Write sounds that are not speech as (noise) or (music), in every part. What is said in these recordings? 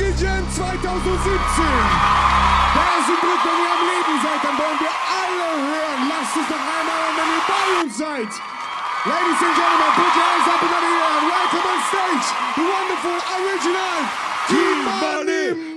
Jam 2017. Da ist ein Glück, wenn ihr am Leben seid, dann wollen wir alle hören. Lasst es doch einmal hören, wenn ihr bei uns seid. Ladies and gentlemen, put your hands up in the air and welcome on stage the wonderful original Team Money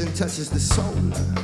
and touches the soul.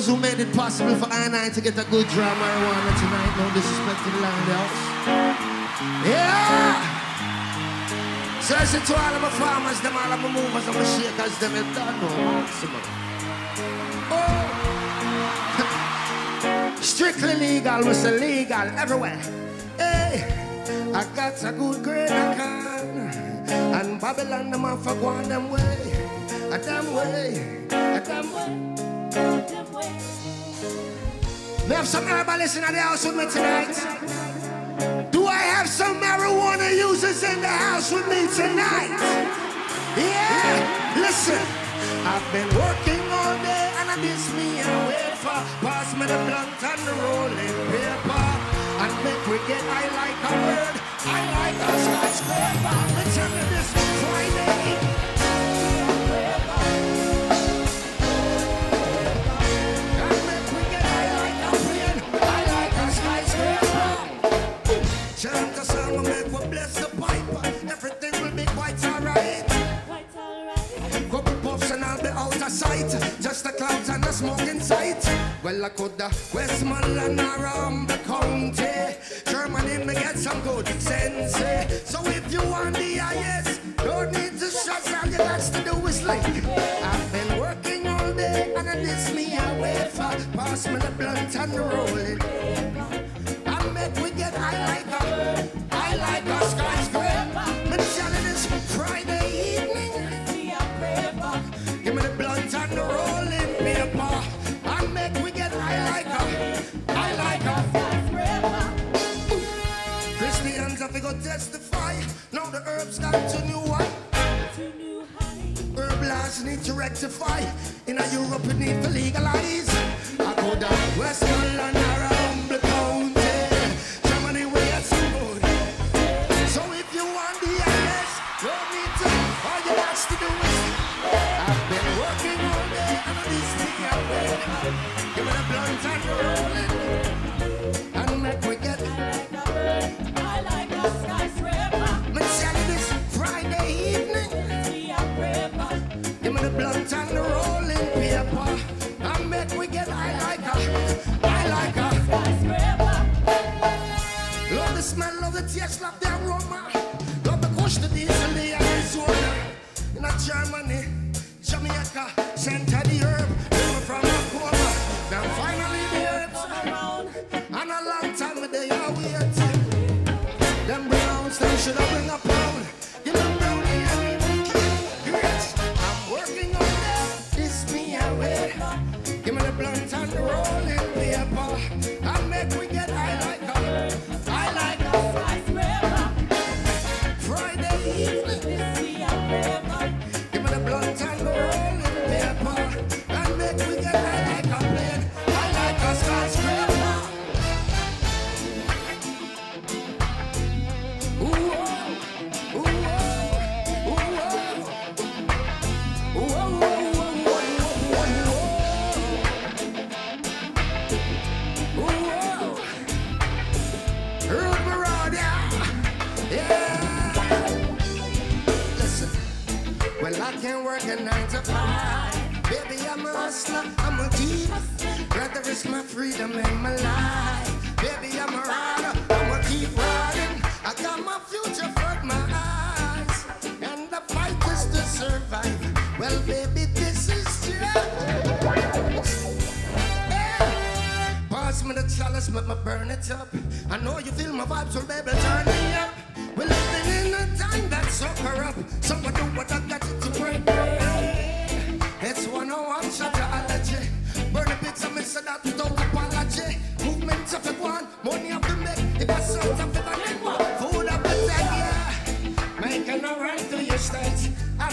Those who made it possible for I and I to get a good dry marijuana tonight. No disrespect to the landhouse. Yeah. So I said to all of my farmers, them all of my movers and my shakers, them it done no maximum. Oh. (laughs) Strictly legal, we say legal everywhere. Hey, I got a good grade I can. And Babylon, them off a go on them way. A damn way, a damn way. We have some herbalists in the house with me tonight. Do I have some marijuana users in the house with me tonight? Yeah, listen. I've been working all day and I miss me and wait for pass me the blunt and the rolling paper and make we get I like a word. I like a skyscraper. Me tell you this Friday. Well, I coulda Westmoreland or Humber County. Germany, me get some good sense. eh. So if you want the highest, don't need to shut down. You got to do is like. I've been working all day and I miss me away for. Pass me the blunt and the rolling. Got to new high. Herb laws need to rectify. In a Europe, it need to legalize. I go down Westmoreland or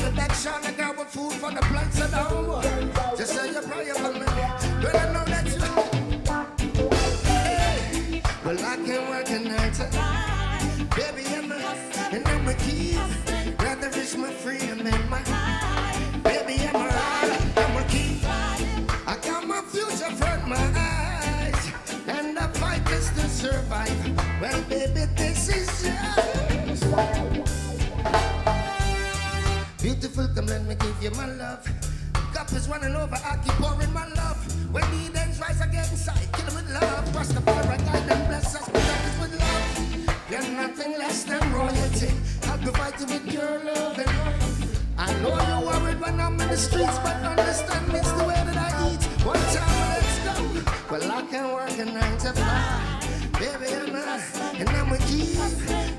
the girl with food for the of the home. Just say your prayer for me. Girl, I know that you. Hey, Well, I can work a night to Baby, I'm a, and I'm a key. Rather risk my freedom and my Baby, I'm a I'm a key. I got my future front my eyes. And the fight is to survive. Well, baby, this is Beautiful, come let me give you my love. Cup is running over, I keep pouring my love. When the ends rise again, inside, kill with love. Rastafari, guide them, bless us, protect us with love. You're nothing less than royalty. I'll provide you with your love and I know you're worried when I'm in the streets, but understand it's the way that I eat. One time, let's go. Well, I can work a nine to five. Baby, I'm a, and I'm a key.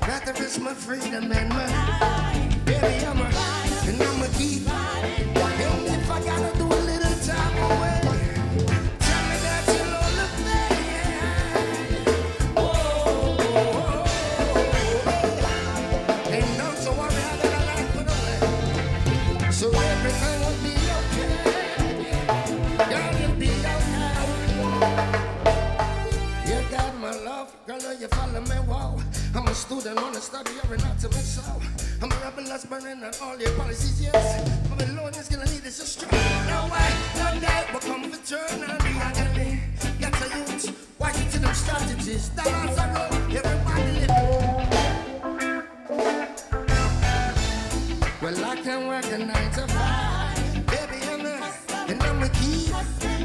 Rather risk my freedom and my Baby, I'm a follow me, wow. I'm a student, wanna study, you're an optimist, so I'm a rebel that's burning on all your policies, yes. Babylon is gonna lead us astray. No way, no doubt, but come for turn on the agony. Get a youth, watch it to them strategies. That was a road, everybody living. Well, I can work a nine to five. Baby, I'm a, and I'm a key.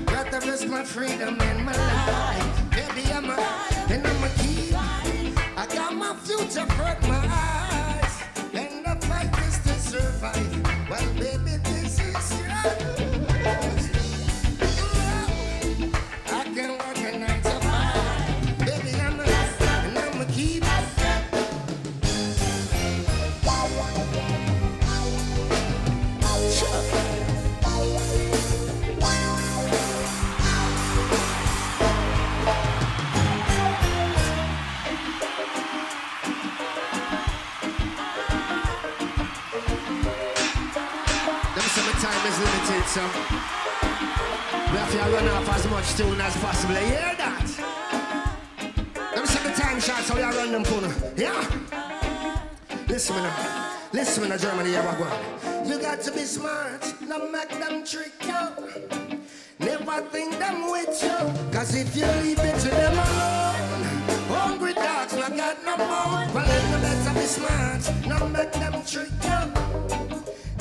Got to risk my freedom and my life. Future front my Listen, Germany, yeah. You got to be smart, not make them trick you. Never think them with you. Cause if you leave it to them alone, hungry dogs not got no bone. Well, then you better be smart, not make them trick you.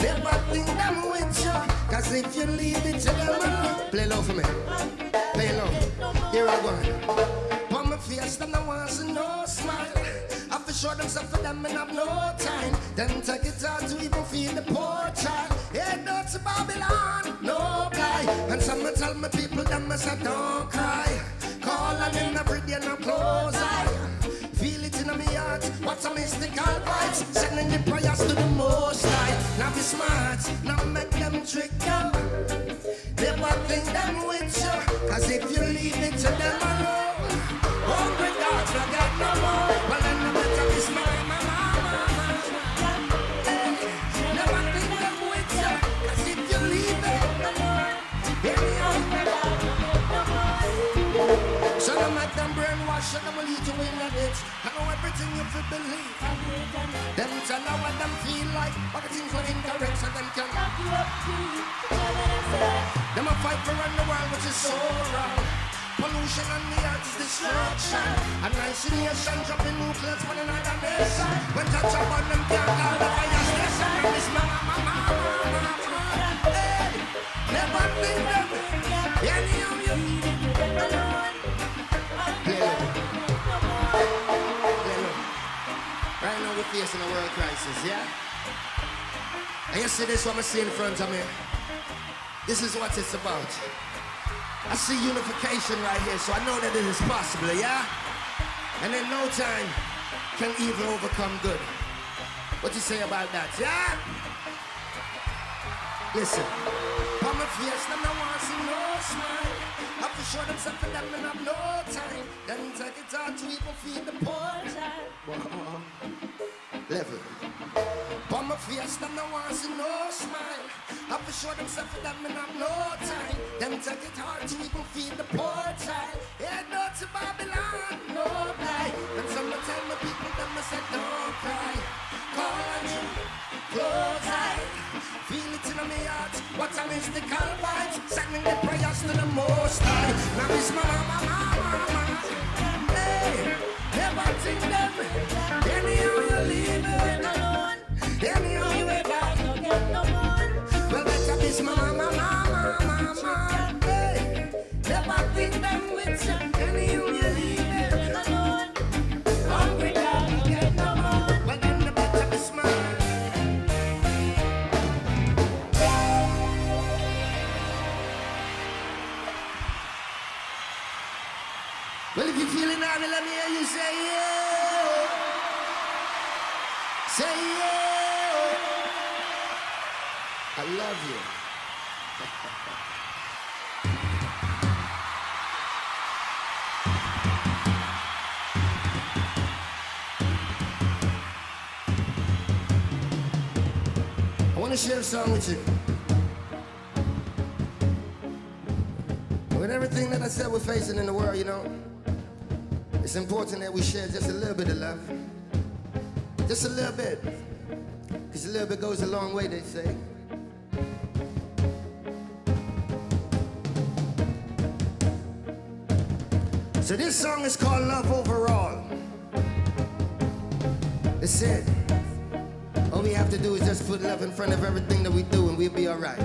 Never think them with you. Cause if you leave it to them alone, play low for me. Play low. Here I go. Sure themselves for them and have no time. Them take it hard to even feed the poor child. Head out to Babylon, no guy. And some me tell me people them me say don't cry. Call on every day no close eye. Feel it in my heart, what a mystical vibes. Sending the prayers to the most high. Now be smart, now make them trick you. Never think them with you. Cause if you leave it to them alone, you, in the ditch. I know everything you feel believe. Them tell you what them feel like, but the things are incorrect, so them can knock you up Them a fight for the world, which is so wrong. Pollution on the earth is destruction. And isolation dropping nuclears for another nation. When touch upon them, can't call the fire station. And this mama, mama, mama, mama. Hey, never think them. Anyhow you We're facing a world crisis, yeah? And you see this what I see in front of me? This is what it's about. I see unification right here, so I know that it is possible, yeah? And in no time can evil overcome good. What you say about that, yeah? Listen. On my face, them no want see no smile. I for sure themselves for them and have no time. Then take it hard to even feed the poor child. Level. On my face, them no want see no smile. I for sure themselves for them and have no time. Them take it hard to even feed the poor child. Head no to Babylon, no lie. And some tell my people them I say don't cry. Call you, close eye. Feel it in my heart. What a mystical vibes. Sending the prayers to the most high. Now this mama, mama, mama. Hey, never think them. Anyhow Well, if you're feeling happy, let me hear you say yeah. Love you. I want to share a song with you. With everything that I said we're facing in the world, you know, it's important that we share just a little bit of love. Just a little bit. Because a little bit goes a long way, they say. So this song is called Love Overall. It said, all we have to do is just put love in front of everything that we do and we'll be all right.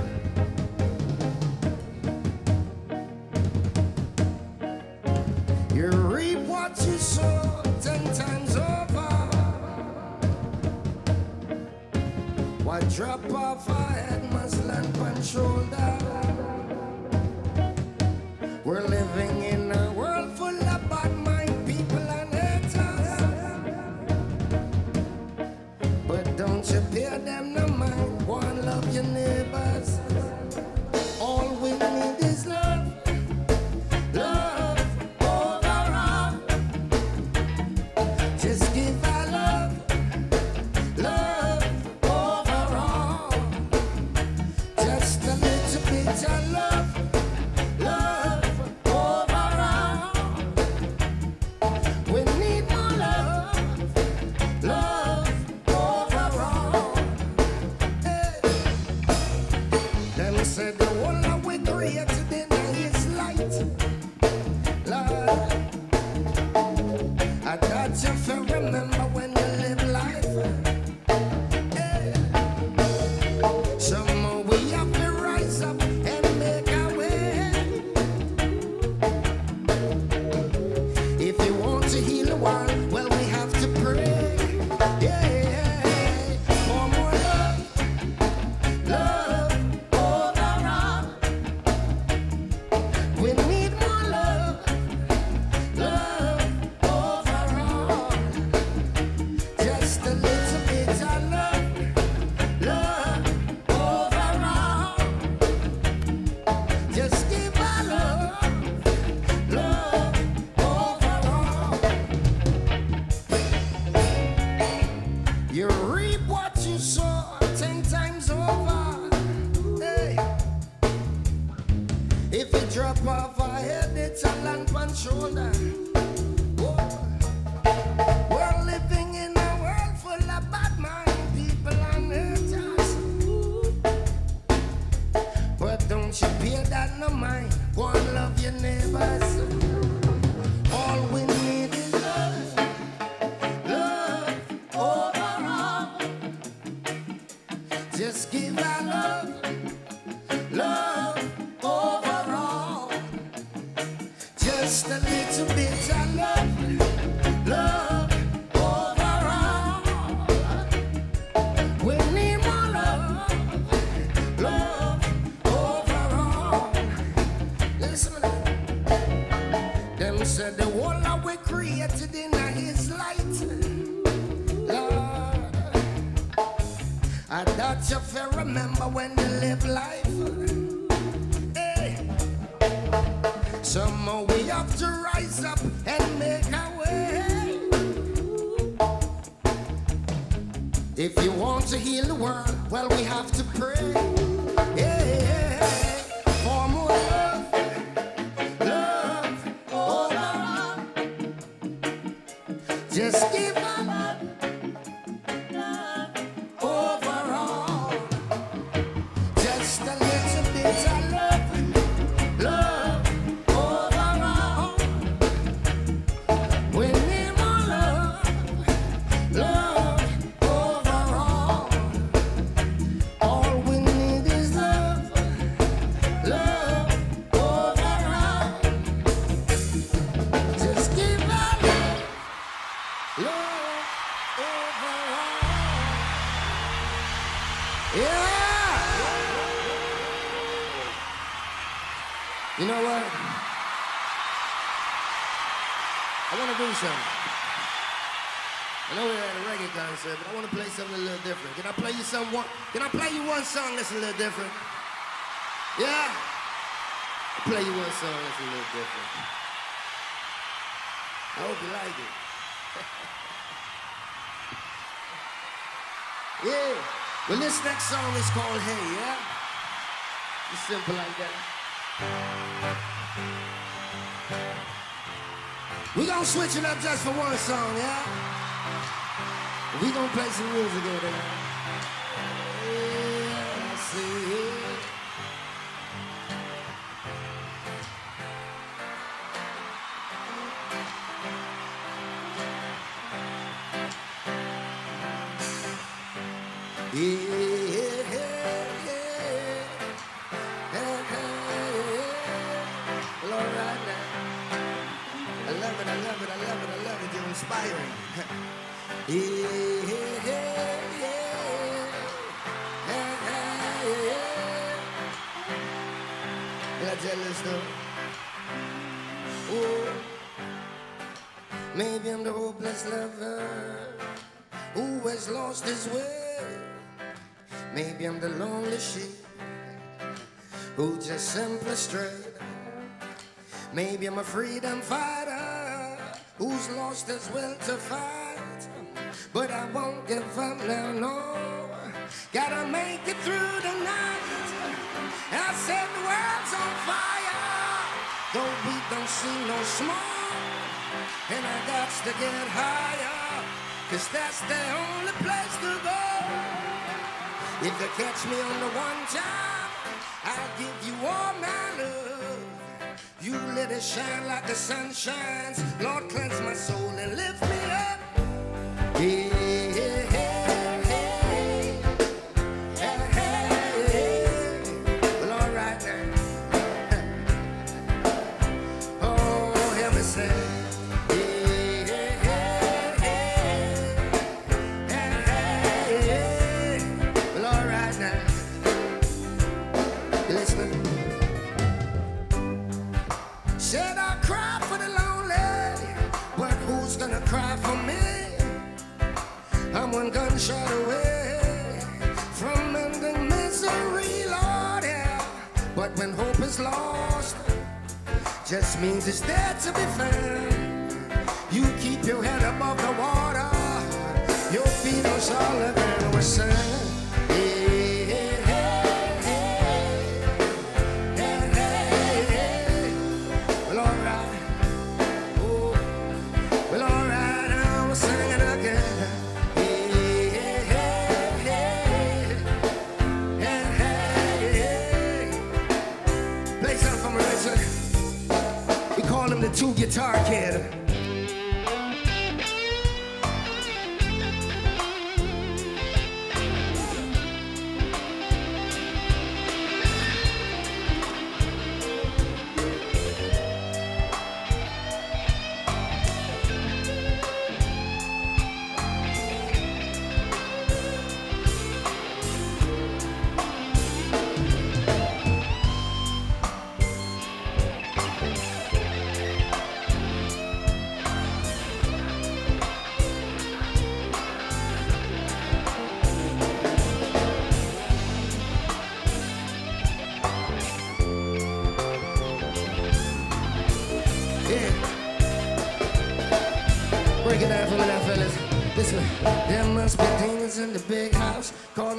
Just give Can I play you some one? Can I play you one song that's a little different? Yeah. I'll play you one song that's a little different. I hope you like it. (laughs) yeah. Well, this next song is called Hey, yeah? It's simple like that. We gonna switch it up just for one song, yeah? We gonna play some music over there. Yeah, see it. Yeah, yeah, yeah. Yeah. All right now. I love it, I love it, I love it, I love it. You're inspiring. (laughs) yeah, yeah, yeah, Oh, maybe I'm the hopeless lover who has lost his way. Maybe I'm the lonely sheep who just simply strayed. Maybe I'm a freedom fighter who's lost his will to fight. But I won't give up now, no. Gotta make it through the night. I said the world's on fire, though we don't see no smoke. And I got to get higher, cause that's the only place to go. If you catch me on the one time, I'll give you all my love. You let it shine like the sun shines. Lord, cleanse my soul and lift me up. Yeah, Gunshot away from ending misery, Lord, yeah. But when hope is lost, just means it's there to be found. You keep your head above the water, your feet on solid ground. We're call him the two guitar kid.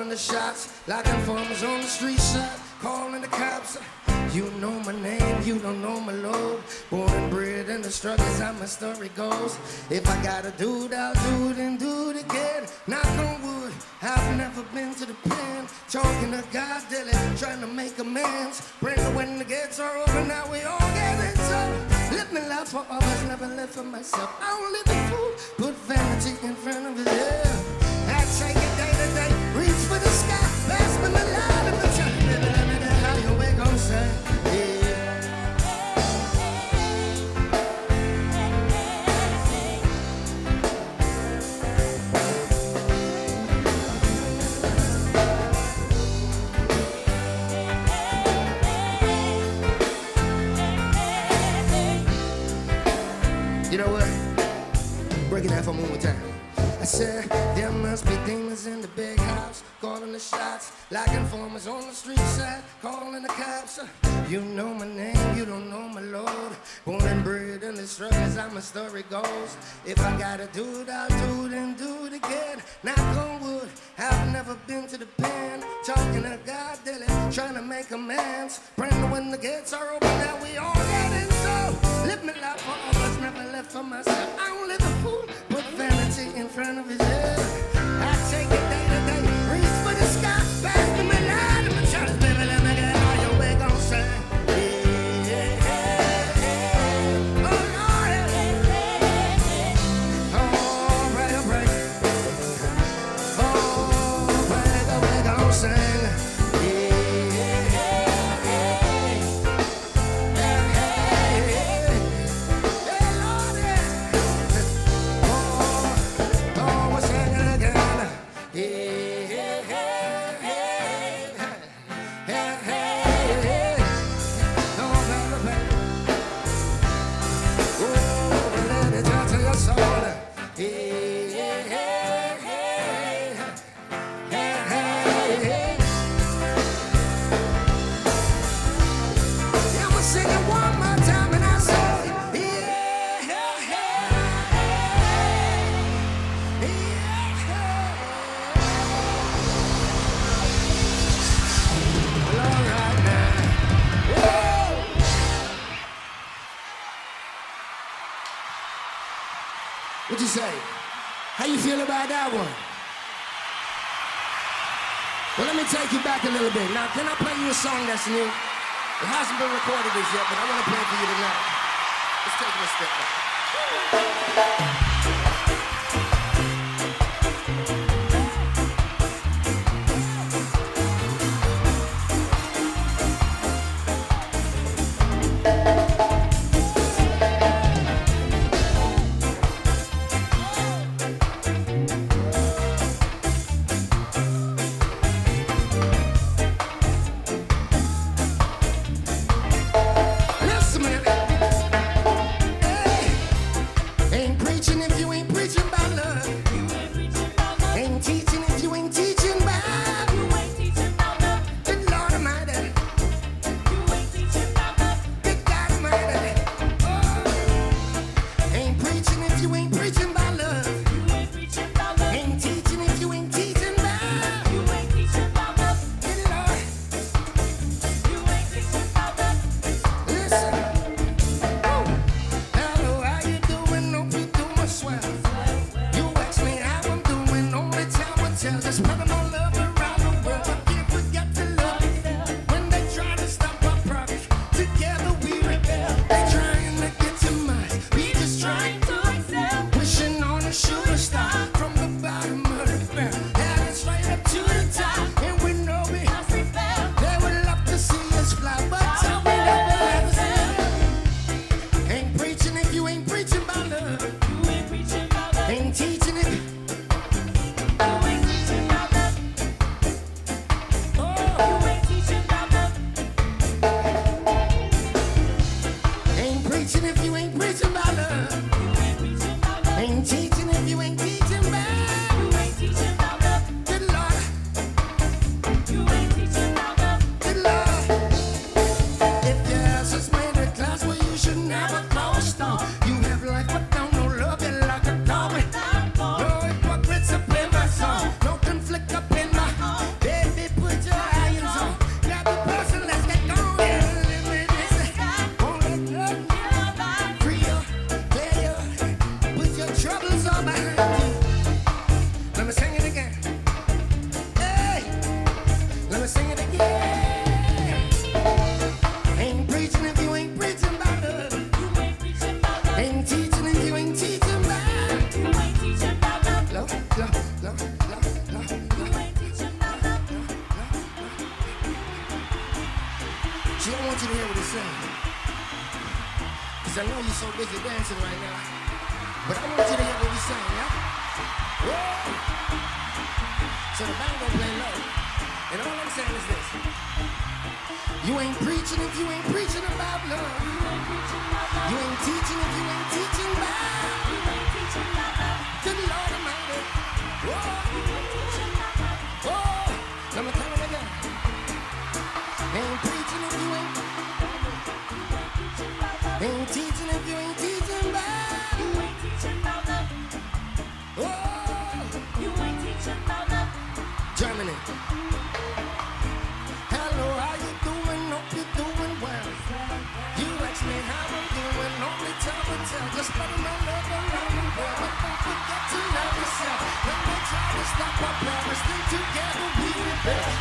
The shots, like informers on the street side, calling the cops. You know my name, you don't know my load. Born and bred in the struggles, how my story goes. If I gotta do it, I'll do it and do it again. Knock on wood, I've never been to the pen. Talking to God daily, trying to make amends. Praying when the gates are open, now we all get it. So Live me laugh for others, never live for myself. I don't live fool, put vanity in front of it. Must be demons in the big house, calling the shots, like informers on the street side, calling the cops. Uh, you know my name, you don't know my lord. Born and bred in the struggles, how my story goes. If I gotta do it, I'll do it and do it again. Knock on wood, I've never been to the pen, talking to God daily, trying to make amends. Praying when the gates are open, now we all get in. So live me life for others, never left for myself. I don't live a fool, put vanity in front of his head. About that one? Well, let me take you back a little bit. Now, can I play you a song that's new? It hasn't been recorded as yet, but I want to play it for you tonight. Let's take it a step back. troubles are behind you. Let me sing it again. Hey, let me sing it again. Ain't preaching if you ain't preaching. You ain't preaching. Ain't teaching if you ain't teaching. You ain't teaching You ain't teaching. She don't want you to hear what he's. Cause I know you're so busy dancing right now. So the band gonna play low. And all I'm saying is this. You ain't preaching if you ain't preaching about love. You ain't teaching if you ain't teaching about love. the Lord Almighty. Whoa!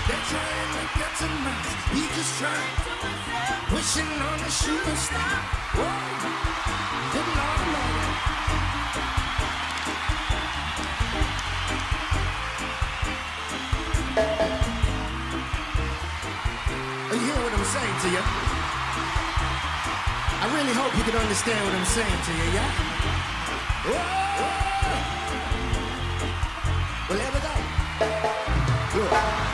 They're trying to get to just trying. Pushing on the shooting star. Whoa, good you hearing what I'm saying to you? I really hope you can understand what I'm saying to you, yeah? Whoa! Well, here we go. Look.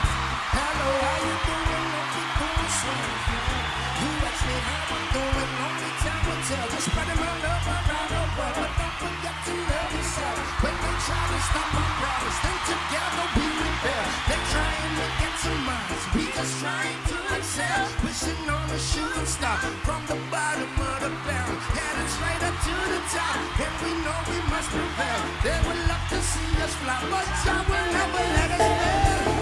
Me how I'm doing, only time will tell. Just spreading my love around the world, but don't forget to love yourself. When they try to stop our progress, then together we rebel. They're trying to get to us, we just trying to excel. Wishing on a shooting star from the bottom of the barrel, headed straight up to the top, and we know we must prevail. They would love to see us fly, but Jah will never let us.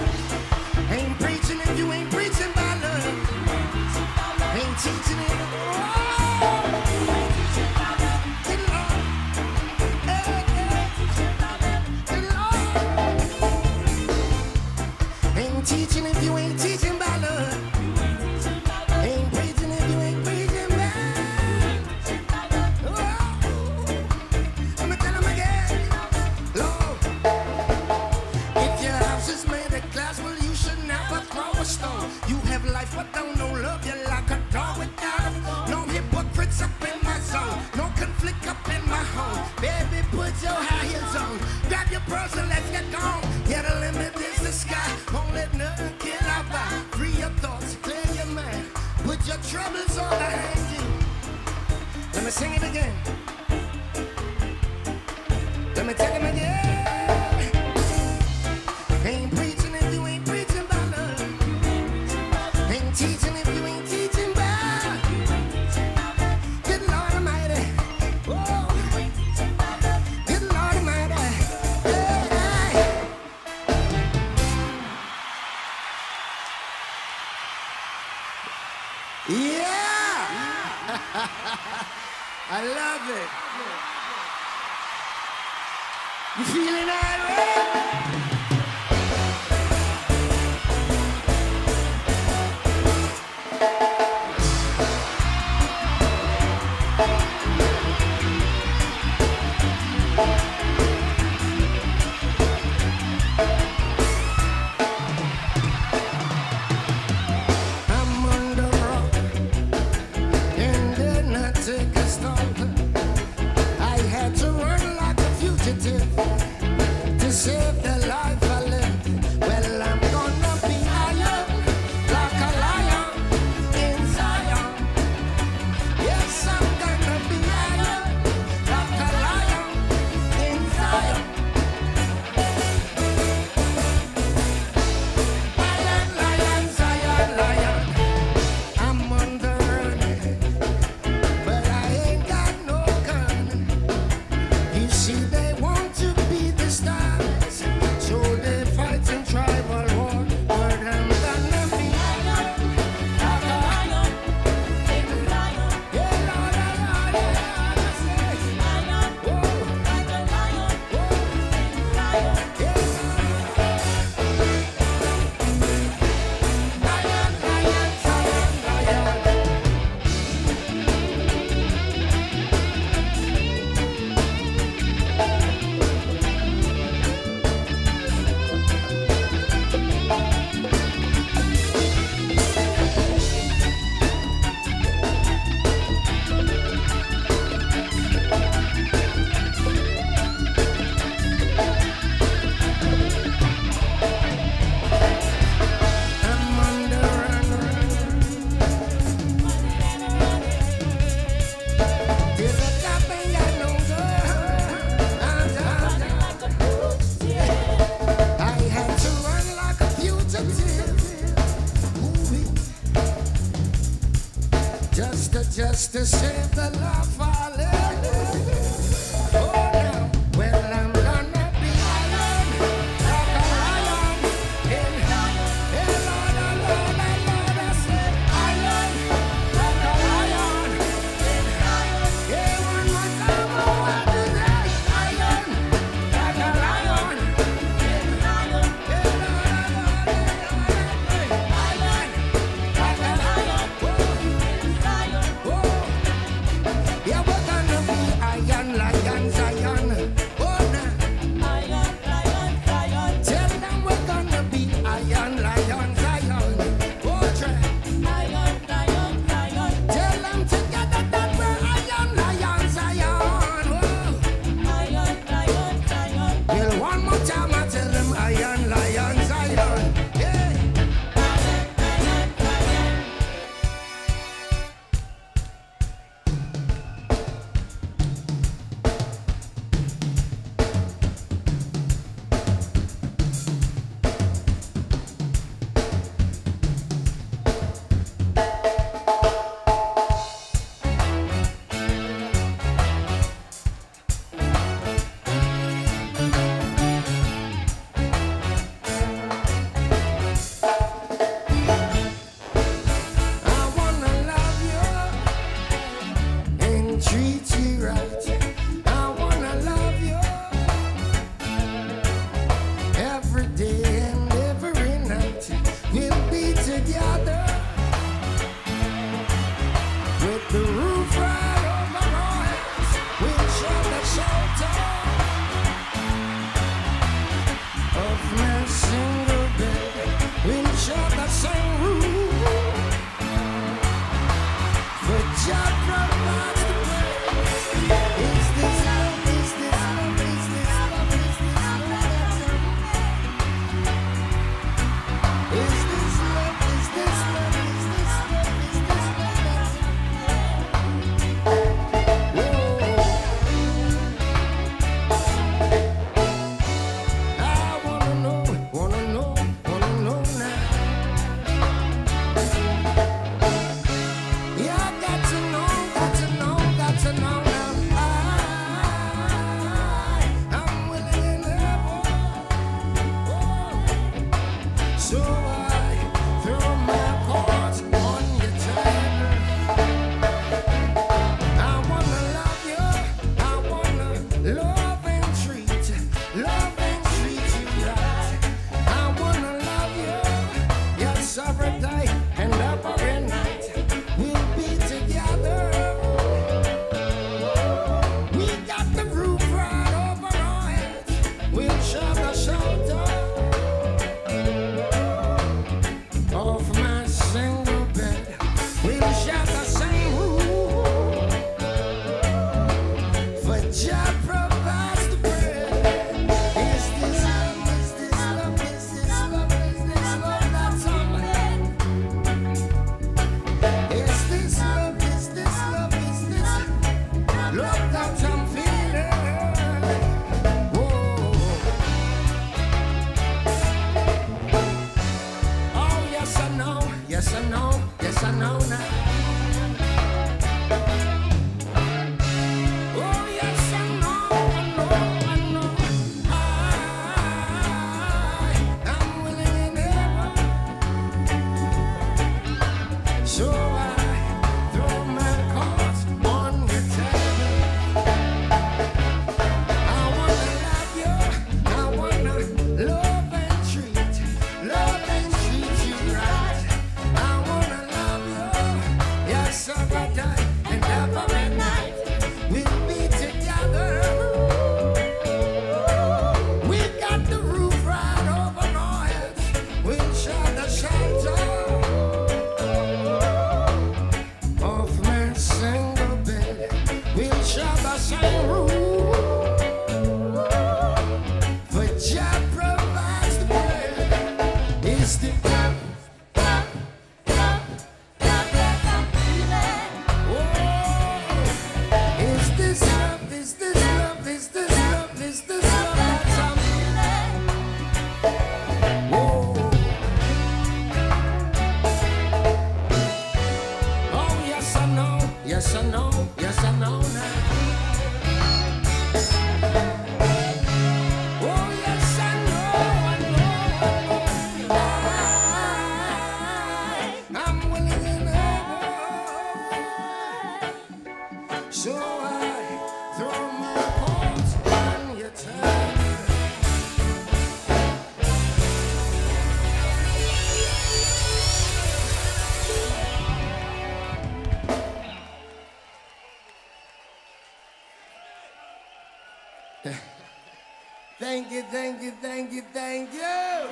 You, thank you, thank you, thank you.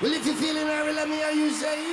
Well, if you're feeling alright, let me hear you say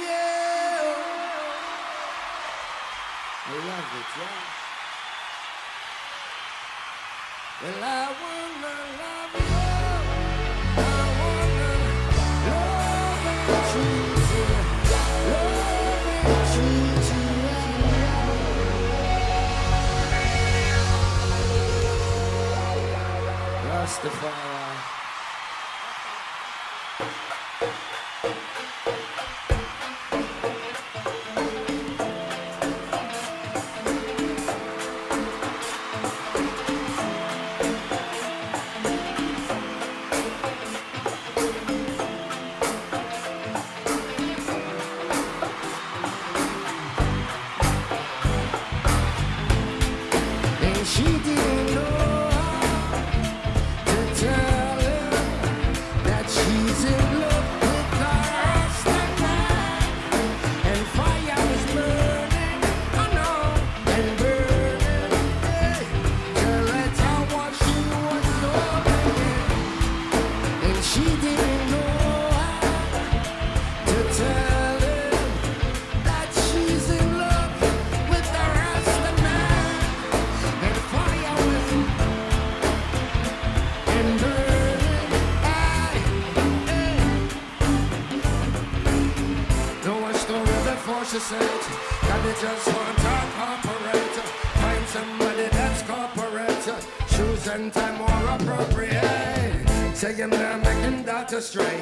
that astray.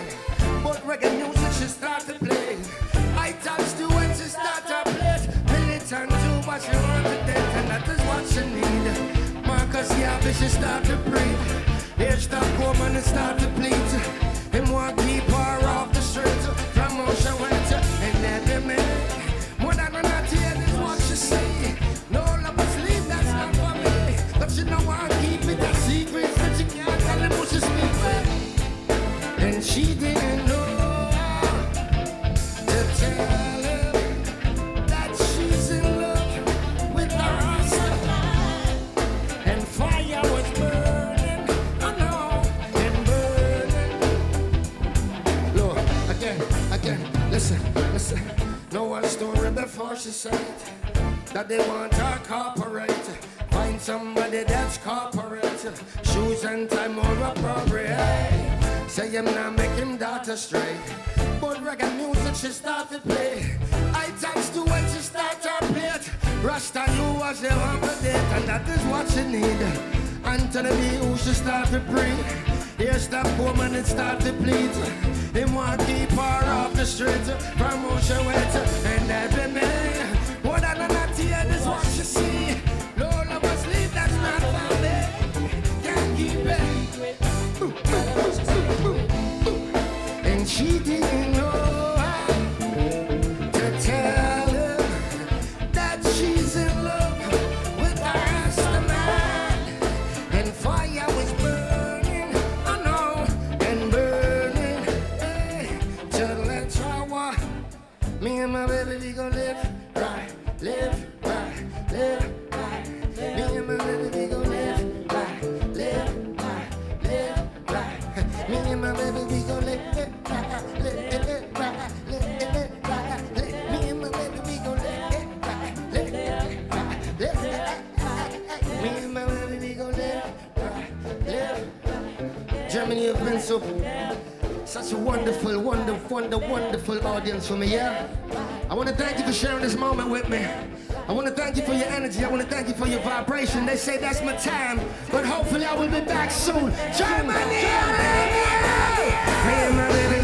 Listen, listen. No one story before she said that they want to corporate. Find somebody that's corporate. Shoes and time more appropriate. Say I'm not making daughter straight. But reggae music she start to play. I thanks to when she start to play it. Rasta knew what she want to date, and that is what she need. Anthony B, who she start to pray. Here's that woman that start to plead. Him want keep her off the street from she. And every man, what I not hear what she see. That's not. Can't keep it. And she didn't Germany such a wonderful, wonderful, wonder, wonderful audience for me, yeah? I want to thank you for sharing this moment with me. I want to thank you for your energy. I want to thank you for your vibration. They say that's my time, but hopefully I will be back soon. Germany! Me and my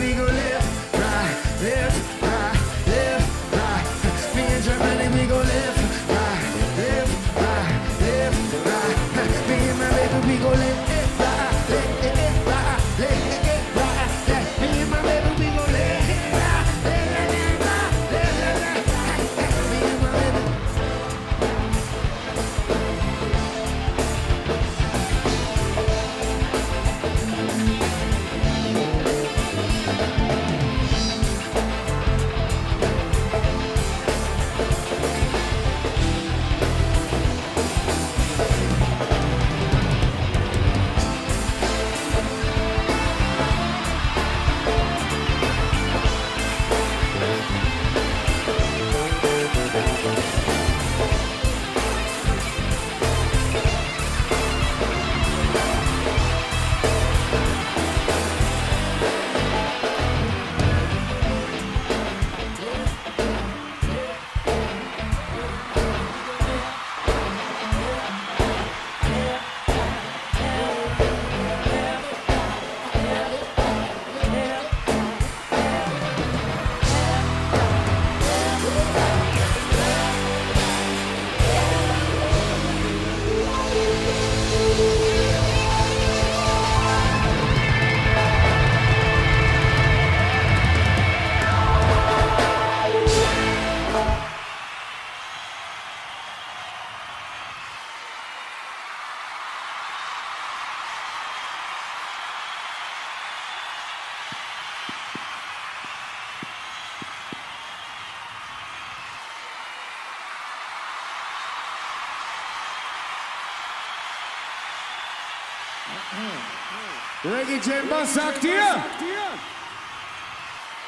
Reggae Jam, was sagt ihr?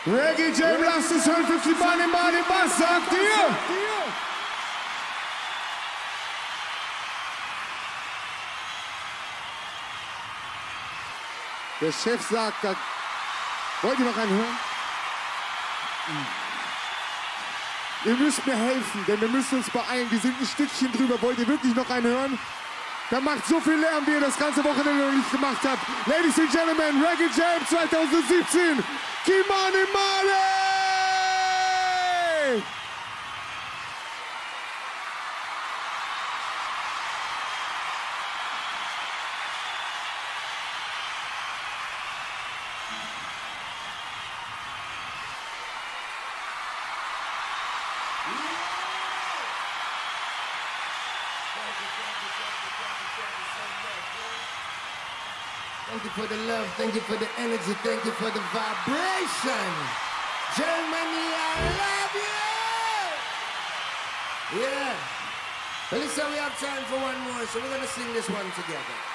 Reggae Jam, lasst es hören, 50 Money Money, was sagt ihr? Der Chef sagt, da wollt ihr noch einen hören? Ihr müsst mir helfen, denn wir müssen uns beeilen. Wir sind ein Stückchen drüber. Wollt ihr wirklich noch einen hören? Da macht so viel Lärm, wie ihr das ganze Wochenende noch nicht gemacht habt. Ladies and Gentlemen, Reggae Jam 2017. Kimani Mane! For the love, thank you for the energy, thank you for the vibration. Germany, I love you! Yeah. Well, listen, we have time for one more, so we're gonna sing this one together.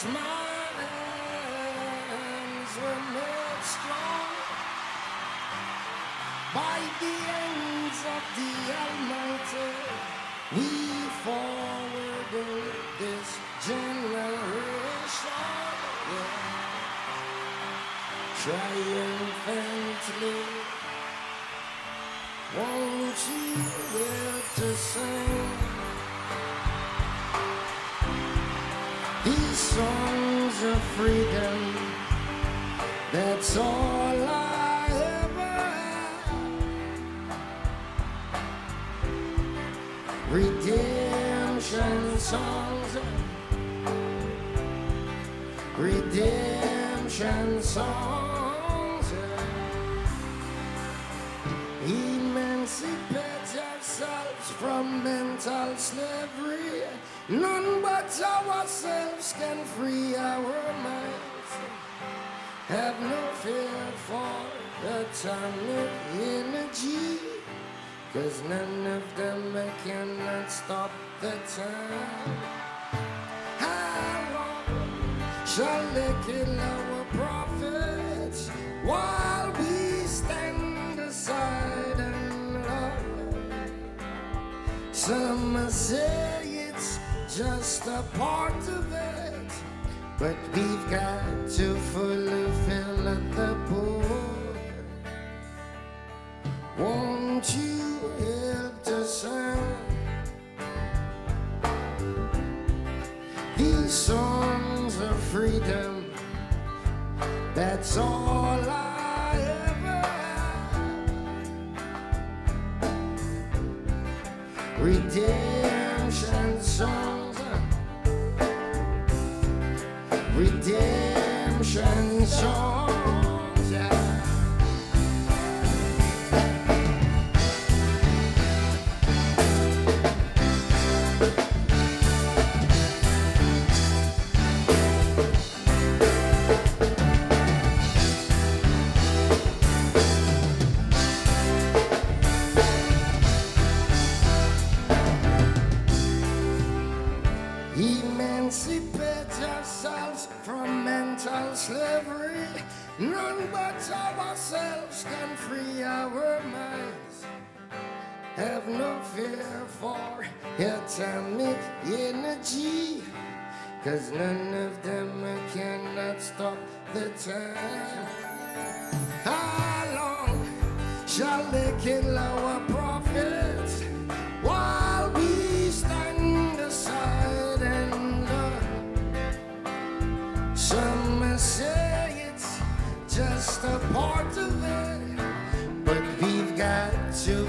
But my hands were made strong by the hands of the Almighty, we forward this generation, yeah. triumphantly. Won't you help to sing songs of freedom? That's all I ever had. Redemption songs. Redemption songs. Emancipate ourselves from mental slavery. None but ourselves can free our minds. Have no fear for the atomic energy. Cause none of them cannot stop the time. How long shall they kill our prophets while we stand aside and love? Some say just a part of it, but we've got to fulfill the book. Won't you help to sing these songs of freedom? That's all I ever atomic energy. Cause none of them cannot stop the time. How long shall they kill our prophets while we stand aside and look? Some say it's just a part of it, but we've got to